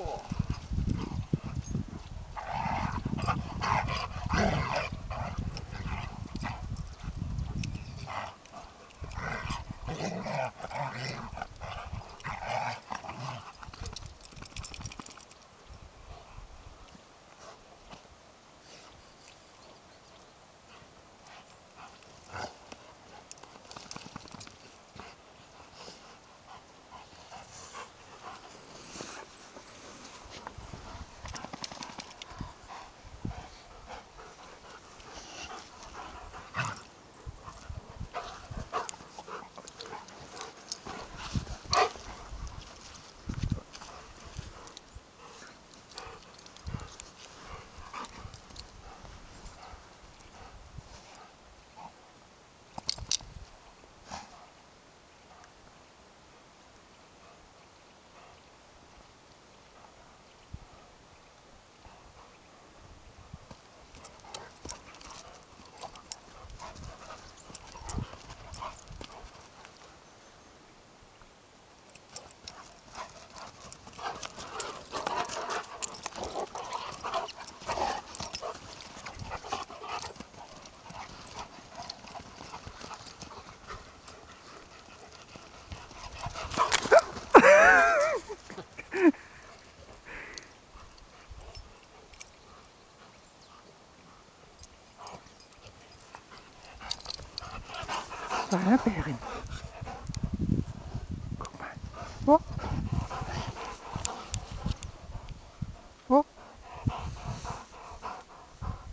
cool. daar heb. Kom maar.